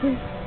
Hmm.